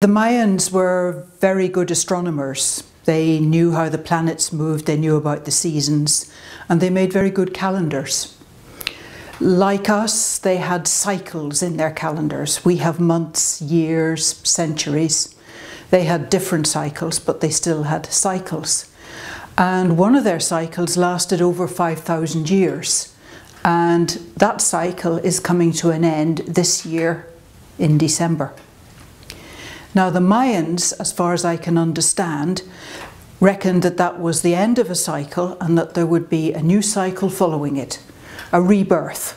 The Mayans were very good astronomers. They knew how the planets moved, they knew about the seasons, and they made very good calendars. Like us, they had cycles in their calendars. We have months, years, centuries. They had different cycles, but they still had cycles. And one of their cycles lasted over 5,000 years. And that cycle is coming to an end this year in December. Now, the Mayans, as far as I can understand, reckoned that that was the end of a cycle and that there would be a new cycle following it, a rebirth.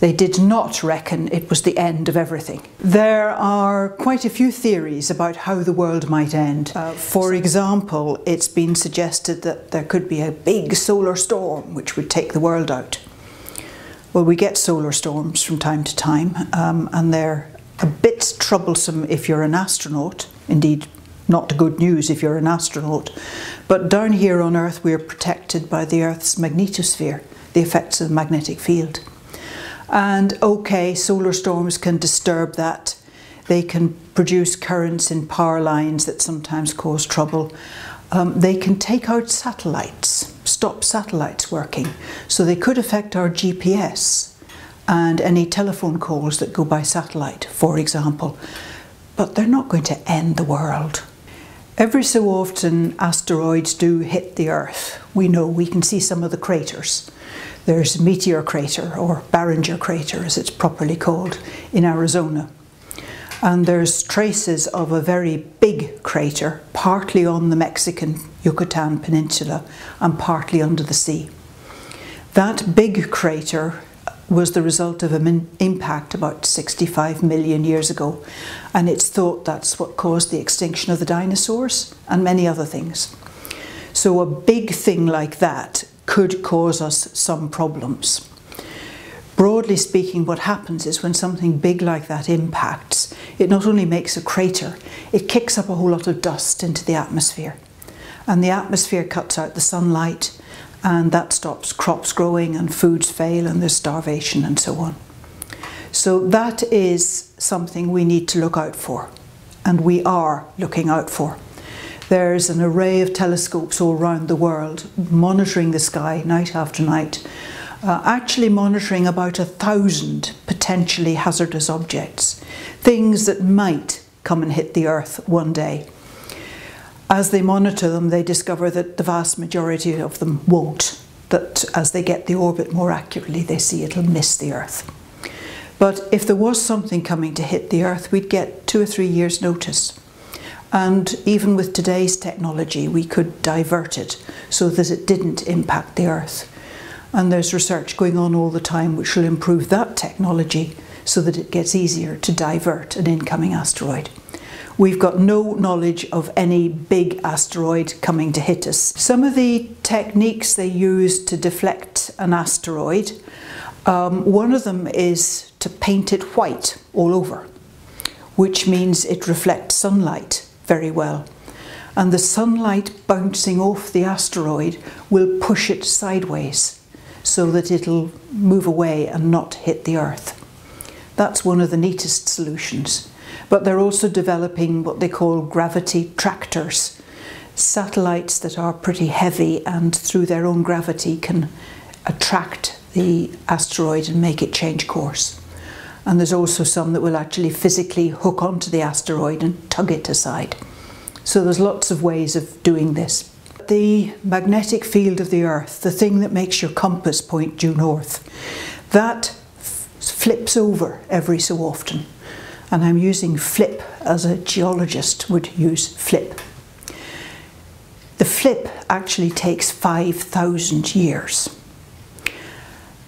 They did not reckon it was the end of everything. There are quite a few theories about how the world might end. Uh, for example, it's been suggested that there could be a big solar storm which would take the world out. Well, we get solar storms from time to time, um, and they're troublesome if you're an astronaut, indeed not good news if you're an astronaut. But down here on Earth we're protected by the Earth's magnetosphere, the effects of the magnetic field. And okay, solar storms can disturb that. They can produce currents in power lines that sometimes cause trouble. Um, they can take out satellites, stop satellites working. So they could affect our GPS and any telephone calls that go by satellite, for example. But they're not going to end the world. Every so often, asteroids do hit the Earth. We know we can see some of the craters. There's Meteor Crater, or Barringer Crater as it's properly called, in Arizona. And there's traces of a very big crater, partly on the Mexican Yucatan Peninsula and partly under the sea. That big crater was the result of an impact about 65 million years ago. And it's thought that's what caused the extinction of the dinosaurs and many other things. So a big thing like that could cause us some problems. Broadly speaking, what happens is when something big like that impacts, it not only makes a crater, it kicks up a whole lot of dust into the atmosphere. And the atmosphere cuts out the sunlight, and that stops crops growing and foods fail and there's starvation and so on. So that is something we need to look out for and we are looking out for. There's an array of telescopes all around the world monitoring the sky night after night, uh, actually monitoring about a thousand potentially hazardous objects, things that might come and hit the Earth one day. As they monitor them, they discover that the vast majority of them won't, that as they get the orbit more accurately, they see it'll miss the Earth. But if there was something coming to hit the Earth, we'd get two or three years' notice. And even with today's technology, we could divert it so that it didn't impact the Earth. And there's research going on all the time which will improve that technology so that it gets easier to divert an incoming asteroid. We've got no knowledge of any big asteroid coming to hit us. Some of the techniques they use to deflect an asteroid, um, one of them is to paint it white all over, which means it reflects sunlight very well. And the sunlight bouncing off the asteroid will push it sideways so that it'll move away and not hit the Earth. That's one of the neatest solutions but they're also developing what they call gravity tractors, satellites that are pretty heavy and through their own gravity can attract the asteroid and make it change course. And there's also some that will actually physically hook onto the asteroid and tug it aside. So there's lots of ways of doing this. The magnetic field of the Earth, the thing that makes your compass point due north, that flips over every so often and I'm using flip as a geologist would use flip. The flip actually takes 5,000 years.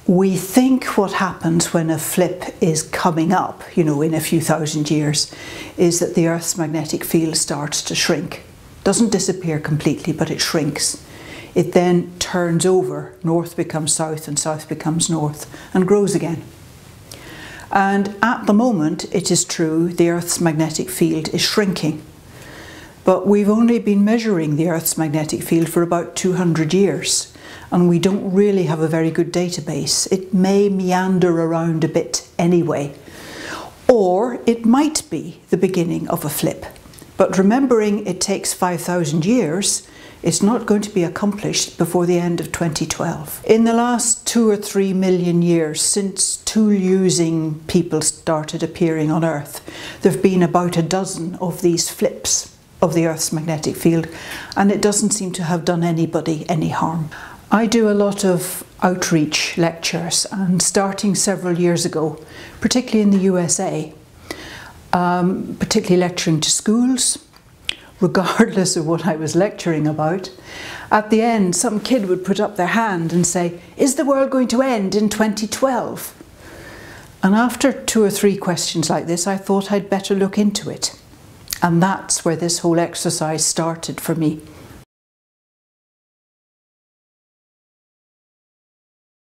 We think what happens when a flip is coming up, you know, in a few thousand years, is that the Earth's magnetic field starts to shrink. Doesn't disappear completely, but it shrinks. It then turns over, north becomes south and south becomes north, and grows again. And at the moment, it is true, the Earth's magnetic field is shrinking. But we've only been measuring the Earth's magnetic field for about 200 years, and we don't really have a very good database. It may meander around a bit anyway. Or it might be the beginning of a flip. But remembering it takes 5,000 years, it's not going to be accomplished before the end of 2012. In the last two or three million years since tool using people started appearing on Earth, there have been about a dozen of these flips of the Earth's magnetic field, and it doesn't seem to have done anybody any harm. I do a lot of outreach lectures, and starting several years ago, particularly in the USA, um, particularly lecturing to schools, regardless of what I was lecturing about. At the end, some kid would put up their hand and say, Is the world going to end in 2012? And after two or three questions like this, I thought I'd better look into it. And that's where this whole exercise started for me.